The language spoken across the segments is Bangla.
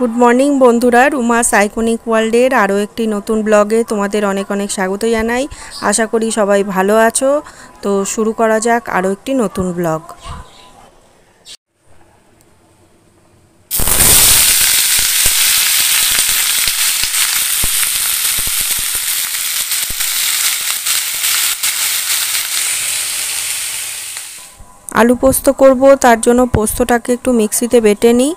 গুড মর্নিং বন্ধুরা। রুমা সাইকোনিক ওয়ার্ল্ডের আরও একটি নতুন ব্লগে তোমাদের অনেক অনেক স্বাগত জানাই। আশা করি সবাই ভালো আছো। তো শুরু করা যাক আরও একটি নতুন ব্লগ। আলু পোস্ত করব, তার জন্য পোস্তটাকে একটু মিক্সিতে বেটে নিই।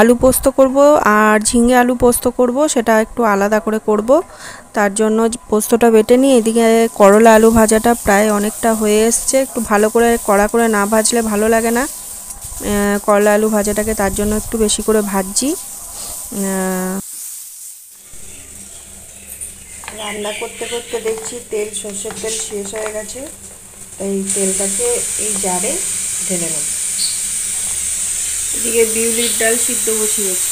আলু পোস্ত করব আর ঝিঙে আলু পোস্ত করব, সেটা একটু আলাদা করে করব। তার জন্য পোস্তটা বেটে নিই। এদিকে করলা আলু ভাজাটা প্রায় অনেকটা হয়ে এসছে। একটু ভালো করে কড়া করে না ভাজলে ভালো লাগে না। করলা আলু ভাজাটাকে তার জন্য একটু বেশি করে ভাজছি। রান্না করতে করতে দেখছি তেল, সর্ষের তেল শেষ হয়ে গেছে। এই তেলটাকে এই জারে ঢেলে নেব। এদিকে বিউলির ডাল সিদ্ধ বসিয়েছি।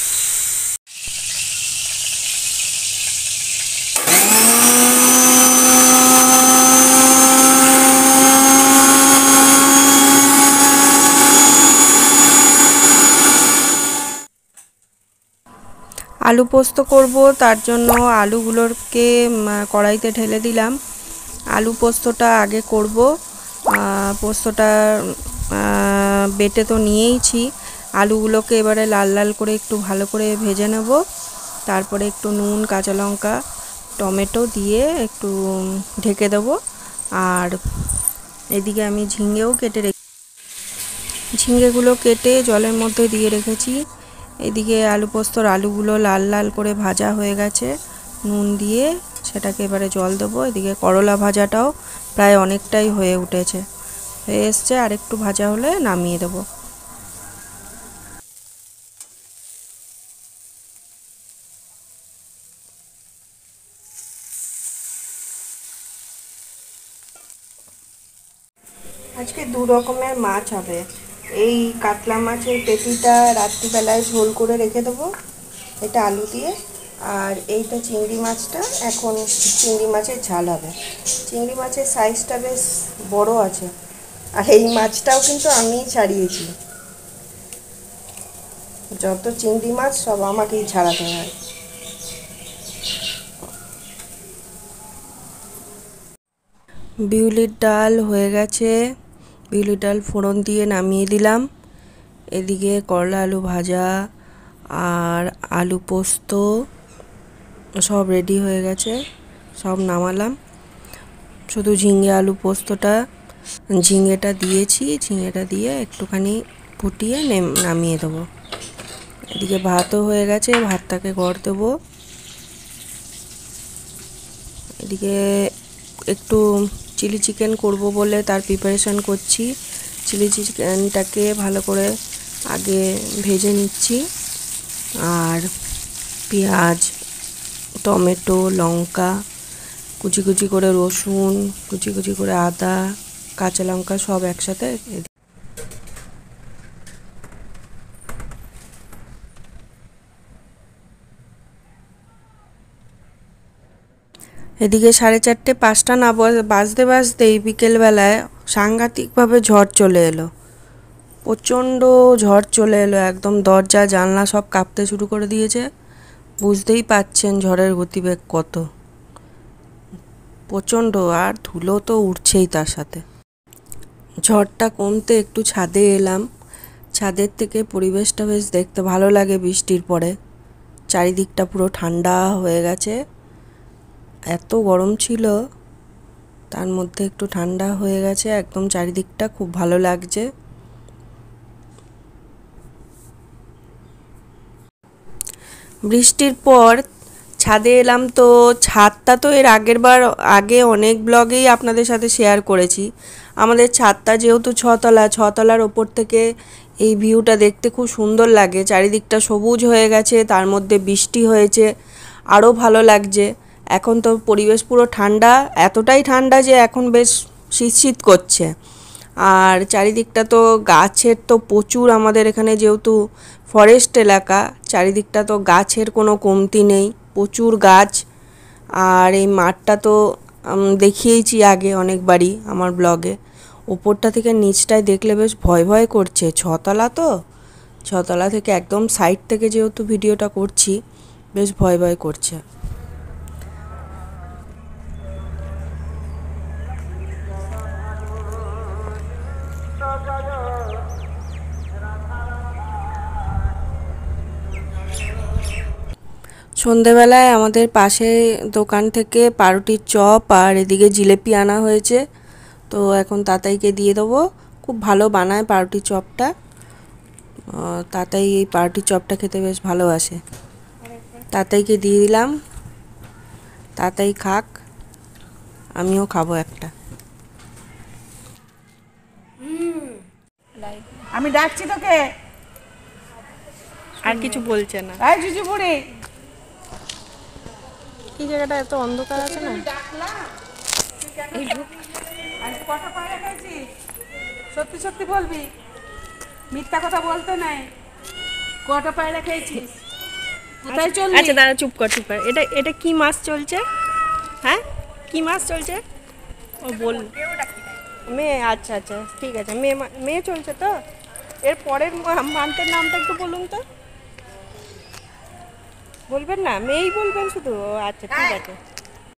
আলু পোস্ত করব তার জন্য আলুগুলোকে কড়াইতে ঢেলে দিলাম। আলু পোস্তটা আগে করব। পোস্তটা বেটে তো নিয়েইছি। আলুগুলোকে এবারে লাল লাল করে একটু ভালো করে ভেজে নেব। তারপরে একটু নুন, কাঁচা লঙ্কা, টমেটো দিয়ে একটু ঢেকে দেবো। আর এদিকে আমি ঝিঙেও কেটে রেখে ঝিঙেগুলো কেটে জলের মধ্যে দিয়ে রেখেছি। এদিকে আলু পোস্তর আলুগুলো লাল লাল করে ভাজা হয়ে গেছে। নুন দিয়ে সেটাকে এবারে জল দেবো। এদিকে করলা ভাজাটাও প্রায় অনেকটাই হয়ে উঠেছে। হয়ে এসছে, আর একটু ভাজা হলে নামিয়ে দেবো। আজকে দু রকমের মাছ হবে। এই কাতলা মাছের পেটিটা রাত্রিবেলায় ঝোল করে রেখে দেবো, এটা আলু দিয়ে। আর এইটা চিংড়ি মাছটা, এখন চিংড়ি মাছের ঝাল হবে। চিংড়ি মাছের সাইজটা বেশ বড় আছে। আর এই মাছটাও কিন্তু আমি ছাড়িয়েছি। যত চিংড়ি মাছ, সব আমাকেই ছাড়াতে হয়। বিউলির ডাল হয়ে গেছে। বিউলির ডাল ফোড়ন দিয়ে নামিয়ে দিলাম। এদিকে করলা আলু ভাজা আর আলু পোস্ত সব রেডি হয়ে গেছে। সব নামালাম। শুধু ঝিঙে আলু পোস্তটা ঝিঙেটা দিয়েছি, ঝিঙেটা দিয়ে একটুখানি ফুটিয়ে নামিয়ে দেবো। এদিকে ভাতও হয়ে গেছে, ভাতটাকে গড় দেবো। এদিকে একটু চিলি চিকেন করব বলে তার প্রিপারেশান করছি। চিলি চিকেনটাকে ভালো করে আগে ভেজে নিচ্ছি। আর পেঁয়াজ, টমেটো, লঙ্কা, কুচি কুচি করে রসুন, কুচি কুচি করে আদা কাঁচা লঙ্কা সব একসাথে এদিকে সাড়ে চারটে, পাঁচটা না বাজতে বাজতেই বিকেলবেলায় সাংঘাতিকভাবে ঝড় চলে এলো। প্রচণ্ড ঝড় চলে এলো, একদম দরজা, জানলা সব কাঁপতে শুরু করে দিয়েছে। বুঝতেই পাচ্ছেন ঝড়ের গতিবেগ কত। প্রচণ্ড, আর ধুলো তো উঠছেই তার সাথে। ঝড়টা কমতে একটু ছাদে এলাম। ছাদের থেকে পরিবেশটা বেশ দেখতে ভালো লাগে বৃষ্টির পরে। চারিদিকটা পুরো ঠান্ডা হয়ে গেছে। এত গরম ছিল, তার মধ্যে একটু ঠান্ডা হয়ে গেছে, একদম চারিদিকটা খুব ভালো লাগছে। বৃষ্টির পর ছাদে এলাম তো ছাদটা তো এর আগের বার, আগে অনেক ব্লগেই আপনাদের সাথে শেয়ার করেছি। আমাদের ছাদটা যেহেতু ছতলা, ছতলার ওপর থেকে এই ভিউটা দেখতে খুব সুন্দর লাগে। চারিদিকটা সবুজ হয়ে গেছে, তার মধ্যে বৃষ্টি হয়েছে আরও ভালো লাগছে। এখন তো পরিবেশ পুরো ঠান্ডা, এতটাই ঠান্ডা যে এখন বেশ শীত শীত করছে। আর চারিদিকটা তো গাছের তো প্রচুর আমাদের এখানে যেহেতু ফরেস্ট এলাকা, চারিদিকটা তো গাছের কোনো কমতি নেই। প্রচুর গাছ। আর এই মাঠটা তো দেখিয়েছি আগে অনেকবারই আমার ব্লগে ওপরটা থেকে নিচটায় দেখলে বেশ ভয় ভয় করছে। ছতলা তো? ছতলা থেকে একদম সাইড থেকে যেহেতু ভিডিওটা করছি, বেশ ভয় ভয় করছে। সন্ধেবেলায় আমাদের পাশে দোকান থেকে পাউরুটির চপ আর এদিকে জিলেপি আনা হয়েছে। তো এখন তাতাইকে দিয়ে দেবো। খুব ভালো বানায় পাউরুটির চপটা। তাতাই এই পাউরুটির চপটা খেতে বেশ ভালোবাসে। তাতাইকে দিয়ে দিলাম। তাতাই খাক। আমিও খাব একটা। আমি ডাকছি তোকে। আর কিছু বলছে না। জুজু বুড়ি এই জায়গাটা এত অন্ধকার আছে না? সত্যি সত্যি বলবি? মিথ্যা কথা বলতে নাই। কটা পায়রা খেয়েছিস কোথায় চললি? আচ্ছা দাঁড়া চুপ কর চুপ কর। এটা এটা কি মাস চলছে? হ্যাঁ? কি মাস চলছে? ও বল। মেয়ে আচ্ছা আচ্ছা ঠিক আছে। মেয়ে মা- মেয়ে চলছে তো? এর পরের মান্থের নামটা একটু বলুন তো। বলবেন না মেয়েই বলবেন শুধু। আচ্ছা ঠিক আছে।